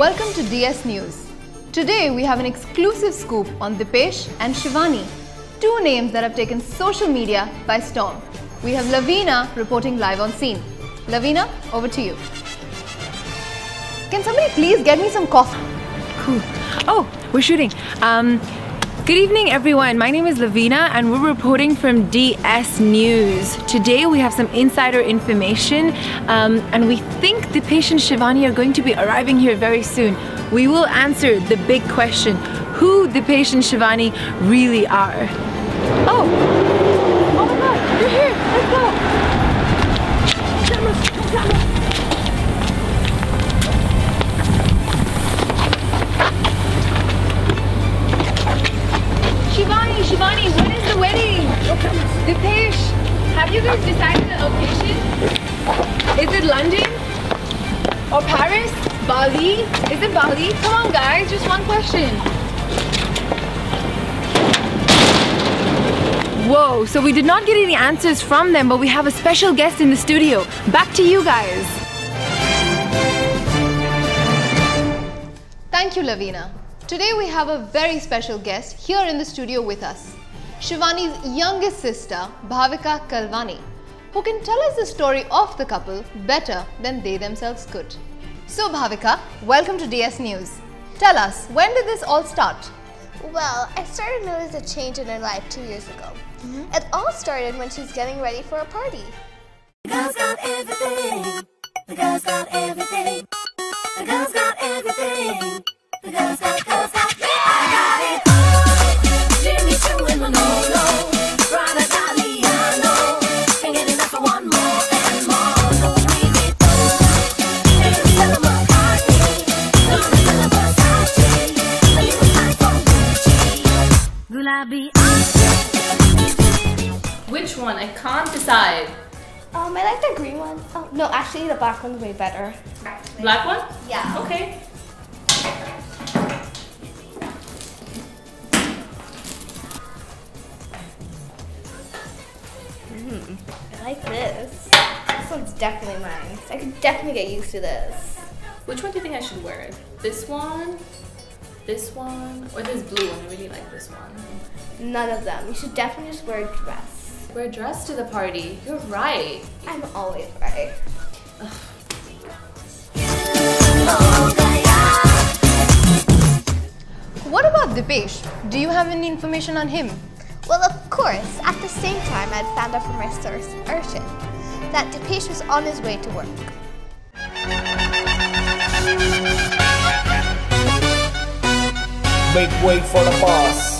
Welcome to DS News. Today we have an exclusive scoop on Dipesh and Shivani, two names that have taken social media by storm. We have Lavina reporting live on scene. Lavina, over to you. Can somebody please get me some coffee? Cool. Oh, we're shooting. Um, good evening, everyone. My name is Lavina, and we're reporting from DS News. Today, we have some insider information, um, and we think Dipesh and Shivani are going to be arriving here very soon. We will answer the big question: who Dipesh and Shivani really are. Oh, have you guys decided the location? Is it London? Or Paris? Bali? Is it Bali? Come on guys, just one question. Whoa, so we did not get any answers from them, but we have a special guest in the studio. Back to you guys. Thank you, Lavina. Today we have a very special guest here in the studio with us. Shivani's youngest sister, Bhavika Kalvani, who can tell us the story of the couple better than they themselves could. So, Bhavika, welcome to DS News. Tell us, when did this all start? Well, I started to notice a change in her life two years ago. Mm-hmm. It all started when she's getting ready for a party. The girls got everything. The girls got everything. The girls got everything. The girls got, girls got, I got no, actually the black one's way better. Black one? Yeah. Okay. Mm-hmm. I like this. This one's definitely mine. I could definitely get used to this. Which one do you think I should wear? This one, this one, or this blue one? I really like this one. None of them. You should definitely just wear a dress. Wear a dress to the party. You're right. I'm always right. What about Dipesh? Do you have any information on him? Well, of course, at the same time, I'd found out from my source, Urshan, that Dipesh was on his way to work. Make way for the boss.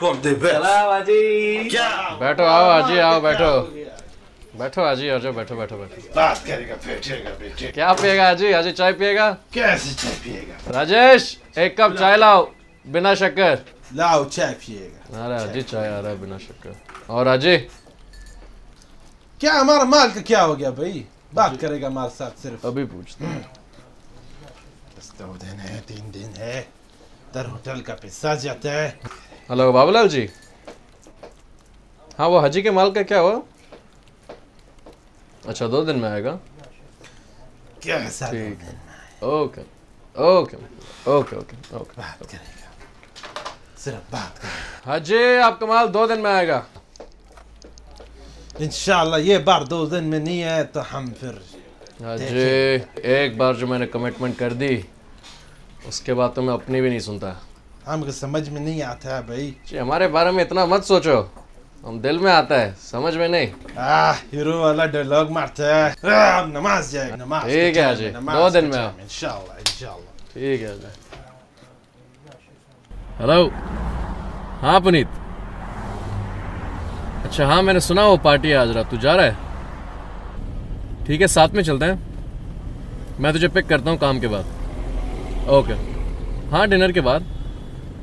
दिबे क्या? बैठो आओ आजी आओ बैठो। बैठो आजी आ जाओ बैठो बैठो बैठो। बात करेगा बैठेगा बेटे क्या पिएगा आजी? आजी चाय पिएगा? कैसे चाय पिएगा? राजेश एक कप चाय लाओ बिना शक्कर। लाओ चाय पिएगा। अरे आजी चाय आ रहा है बिना शक्कर। और आजी? क्या हमारा माल का क्या हो गया भाई? बात करेगा हमारे साथ सिर्फ़। अभी पूछता हूँ। दो दिन है तीन दिन है। दर होटल का पैसा जाता है। हेलो बाबूलाल जी। हाँ वो हजी के माल का क्या हुआ? अच्छा दो दिन में आएगा। क्या ठीक है। Okay okay okay okay okay बात करेगा। सिर्फ़ बात करेगा। हाजी आपका माल दो दिन में आएगा। इंशाल्लाह ये बार दो दिन में नहीं आए तो हम फिर हाजी एक बार जो मैंने कमिटमेंट कर दी उसके बाद तो मैं अपनी भी नहीं सुनता। हमको समझ में नहीं आता है भाई। जी हमारे बारे में इतना मत सोचो। हम दिल में आता है समझ में नहीं। आ, हीरो वाला डायलॉग मारता है। आ, नमाज़ जाए नमाज़ ठीक है अजय, दो दिन में इंशाल्लाह इंशाल्लाह। ठीक है हेलो। हाँ पुनीत। अच्छा हाँ मैंने सुना वो पार्टी है आज रात। तू जा रहा है? ठीक है साथ में चलते हैं। मैं तुझे पिक करता हूँ काम के बाद। ओके हाँ डिनर के बाद।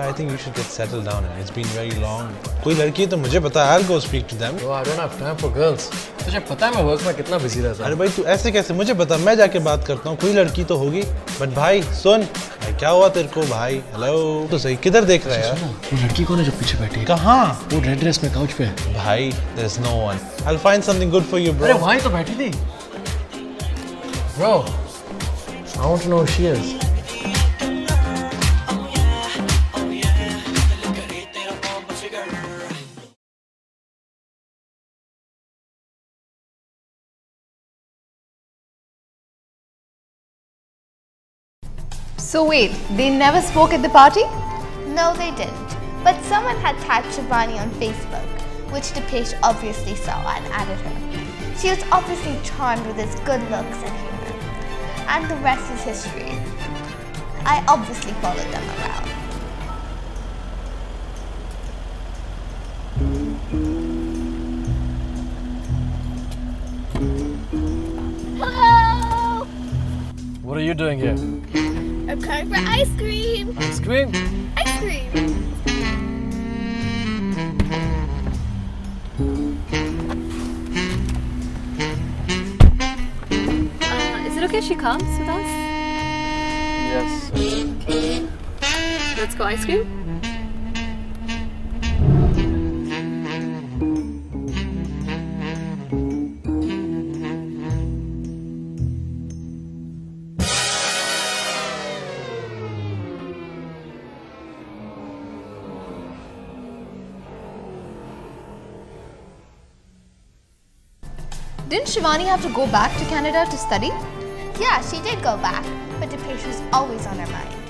I think you should get settled down. And it's been very long. कोई लड़की है तो मुझे बता I'll go speak to them. I don't have time for girls. तुझे पता है मैं वर्क में कितना बिज़ी रहता अरे भाई तू ऐसे कैसे? मुझे बता मैं जाके बात करता हूँ कोई लड़की तो होगी? बट भाई सुन भाई क्या हुआ तेरे को? भाई हेलो तो सही किधर देख रहा है यार? वो लड़की कौन है जो पीछे बैठी है? कहाँ? वो रेड ड्रेस में काउच पे है। भाई there is no one I will find something good for you अरे वहीं तो बैठी थी। Bro I want to know she is So wait, they never spoke at the party? No, they didn't. But someone had tagged Shivani on Facebook, which Dipesh obviously saw and added her. She was obviously charmed with his good looks and humor. And the rest is history. I obviously followed them around. Hello! What are you doing here? I'm coming for ice cream! Ice cream? Ice cream! Uh, is it okay if she comes with us? Yes. Let's go ice cream? Didn't Shivani have to go back to Canada to study? Yeah, she did go back, but Dipesh was always on her mind.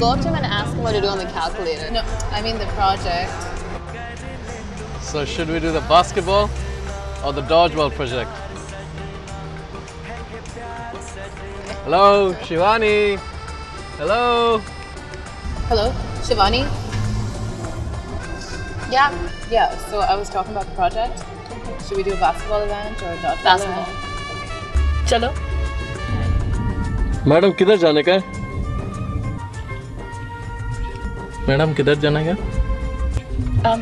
go up to him and ask him what to do on the calculator. No, I mean the project. So should we do the basketball or the dodgeball project? Hello, Shivani. Hello. Hello, Shivani? Yeah, Yeah, so I was talking about the project. Should we do a basketball event or a dodgeball Basketball. event? chalo. Madam किधर जाने का है madam किधर जाने का Um,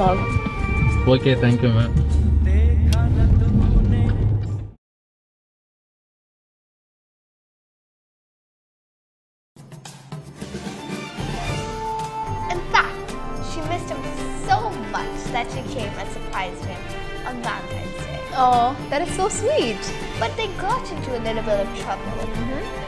mom. Okay thank you ma'am In fact, she missed him so much that she came and surprised him on Valentine's Day. Oh, that is so sweet. But they got into a little bit of trouble. तेरे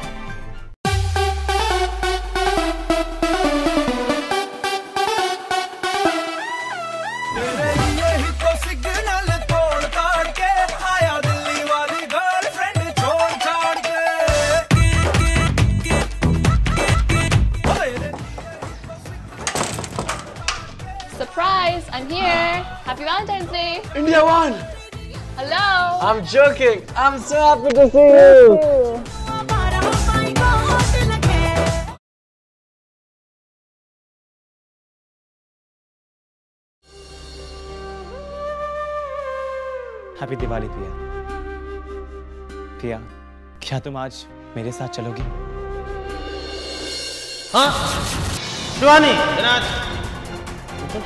Day. India one Hello. I'm joking. I'm so happy to see you. Happy Diwali Piya Piya क्या तुम आज मेरे साथ चलोगी हाँ शिवानी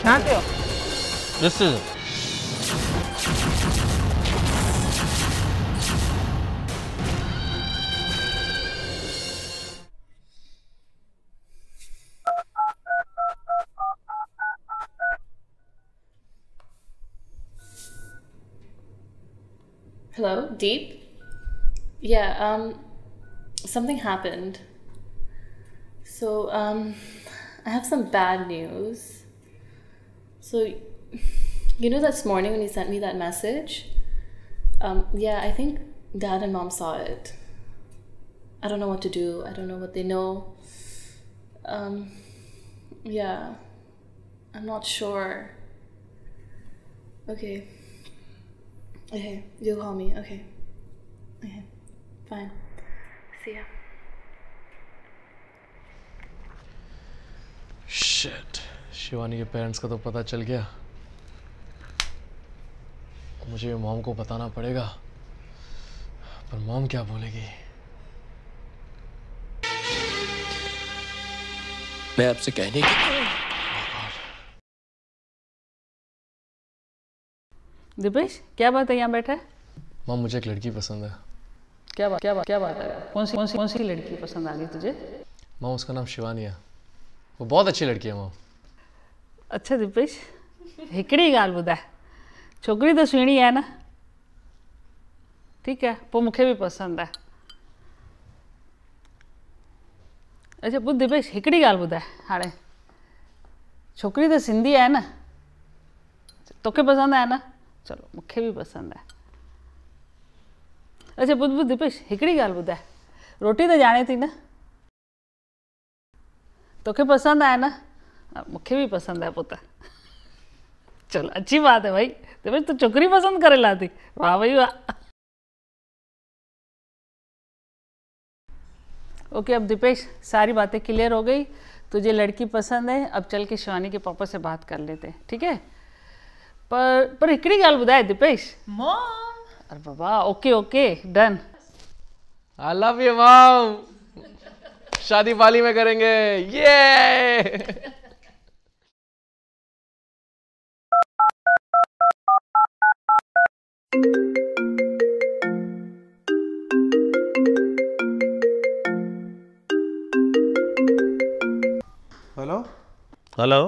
कहाँ हो this is Deep? Yeah, um, something happened. So, um, I have some bad news. So, you know, this morning when you sent me that message? Um, yeah, I think dad and mom saw it. I don't know what to do. I don't know what they know. Um, yeah, I'm not sure. Okay. Okay, you'll call me. Okay. Okay, fine. See ya. Shit Shivani के parents का तो पता चल गया मुझे mom को बताना पड़ेगा पर मॉम क्या बोलेगी मैं आपसे कहने की दीपेश क्या बात है यहाँ बैठा है? मॉम मुझे एक लड़की पसंद है। क्या बात क्या बात क्या बात है? कौन सी कौन सी कौन सी लड़की पसंद आ गई तुझे? मॉम उसका नाम शिवानी है। वो बहुत अच्छी लड़की है मॉम अच्छा दीपेश हिकिड़ी ॻाल्हि ॿुधाए छोकिरी त सुहिणी आहे न? ठीकु आहे पोइ मूंखे बि पसंदि आहे अच्छा ॿुध दीपेश हिकिड़ी ॻाल्हि ॿुधाए हाणे। छोकिरी त सिंधी आहे न? तोखे पसंदि आहे न? चलो मूंखे बि पसंदि आहे अच्छा ॿुध ॿुध दीपेश हिकिड़ी ॻाल्हि ॿुधाए रोटी त ॼाणे थी न? तोखे पसंदि आहे न? हा, मूंखे बि पसंदि आहे पुटु चलो अच्छी बात है भाई। दीपेश तू छोकरी पसंद करे लाती। वाह भाई वाह। ओके अब दीपेश सारी बातें क्लियर हो गई। तुझे लड़की पसंद है अब चल के शिवानी के पापा से बात कर लेते हैं ठीक है? पर पर हिकिड़ी गाल ॿुधाए दीपेश। मॉम। अरे बाबा okay okay done. I love you mom शादी पाली में करेंगे। ये हेलो हेलो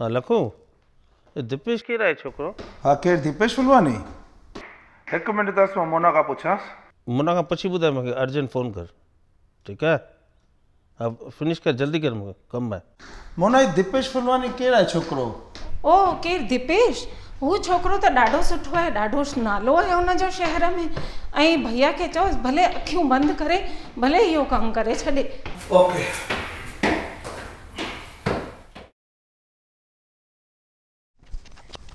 हाँ लखू? દીપેશ કેરા है छोकरो હા કેર દીપેશ ફુલવાની हिकु मिंट दस मां मोना खां पुछांसि मुना खां पुछी ॿुधाए मूंखे अर्जेंट फ़ोन कर ठीकु आहे हा फिनिश कर जल्दी कर मूंखे कमु आहे मोना ही दीपेश फुलवानी केरु आहे छोकिरो ओ केरु दीपेश हू छोकिरो त ॾाढो सुठो आहे ॾाढो नालो आहे हुनजो शहर में ऐं भैया खे चओसि भले अखियूं बंदि करे भले इहो कमु करे छॾे okay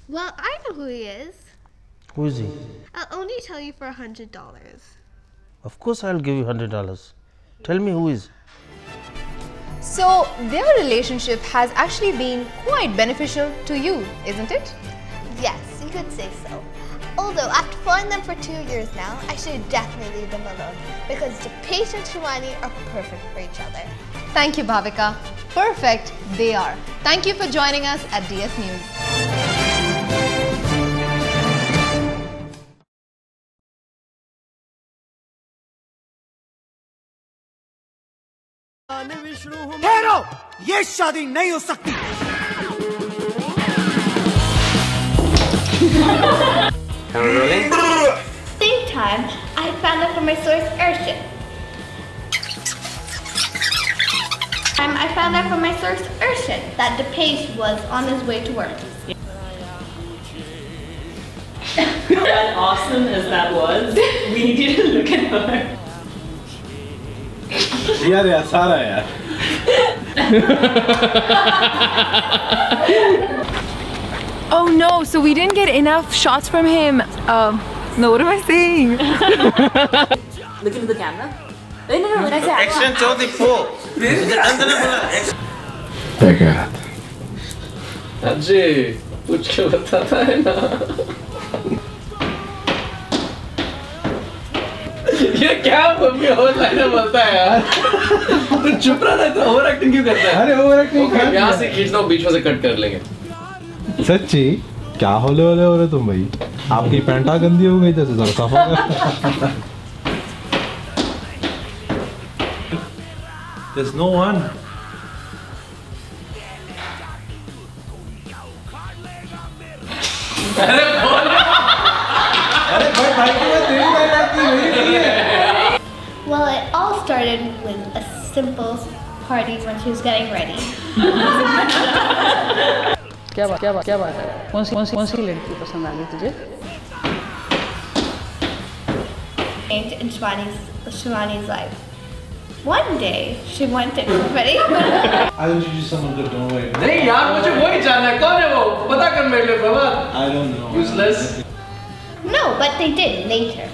Well, I know who he is. Who is he? I'll only tell you for a hundred dollars. Of course I'll give you hundred dollars. Tell me who is. So, their relationship has actually been quite beneficial to you, isn't it? Yes, you could say so. Although after following them for two years now, I should definitely leave them alone because Dipesh and Shivani are perfect for each other. Thank you, Bhavika. Perfect, they are. Thank you for joining us at DS News. ठहरो ये शादी नहीं हो सकती Same time, I found out from my source Urshan. Um, I found out from my source Urshan that Dipesh was on his way to work. As awesome as that was, we need you to look at her. यार यार सारा यार Oh no, so we didn't get enough shots from him. Um, no, what am I saying? Look into the camera. No, no, no, when I say Action चौथी four. इधर अंदर ना बोला. Action. क्या कह रहा था अजय पूछ के बताता है ना ये क्या मम्मी ओवर लाइनर बोलता है यार? तो चुप रहना तो ओवर एक्टिंग क्यों करता है? अरे ओवर एक्टिंग ओके यहाँ से खींचता हूँ बीच में से कट कर लेंगे। सच्ची? क्या होले होले हो रहे तुम भाई? आपकी पैंटा गंदी हो गई जैसे सर सफ़ा There's no one. अरे बोल। अरे भाई भाई की बात तेरी भाई है मेरी नहीं है? started with a simple party when she was getting ready. क्या बात क्या बात क्या बात है कौन सी कौन सी कौन सी लड़की पसंद आ गई तुझे And in Shivani's, Shivani's life. One day, she went to ready. I'll introduce someone good, don't worry. नहीं यार मुझे वही जानना है कौन है वो पता कर मेरे लिए बाबा I don't know. Useless. no, but they did later.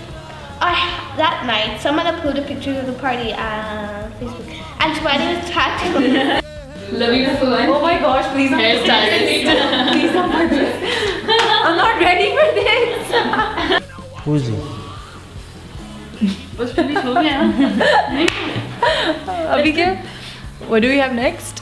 I that night, someone uploaded pictures of the party on Facebook, and Shivani was tattooed. Lavina Fulan. Oh my gosh, please not hairstylist. please not for this. I'm not ready for this. Who's he? बस finish हो गया अभी क्या what do we have next?